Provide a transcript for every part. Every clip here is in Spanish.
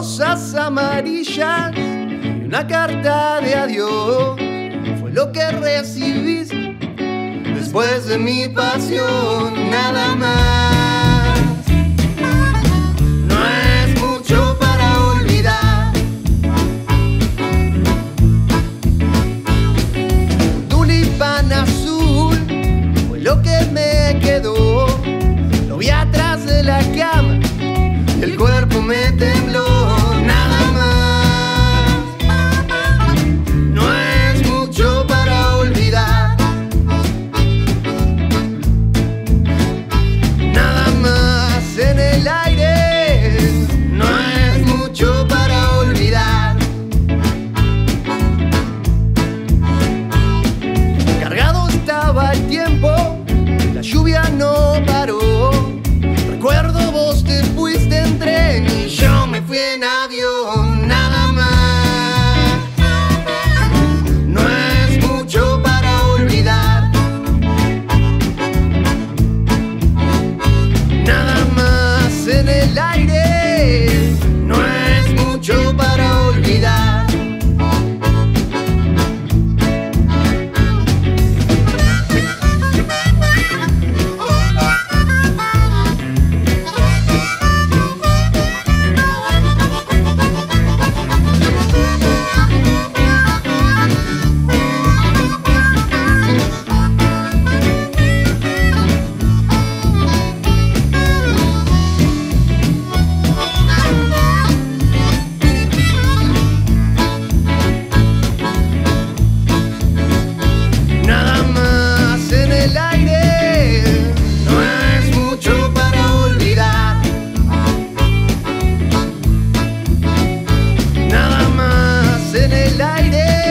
rosas amarillas y una carta de adiós fue lo que recibiste después de mi pasión, nada más.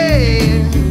yeah.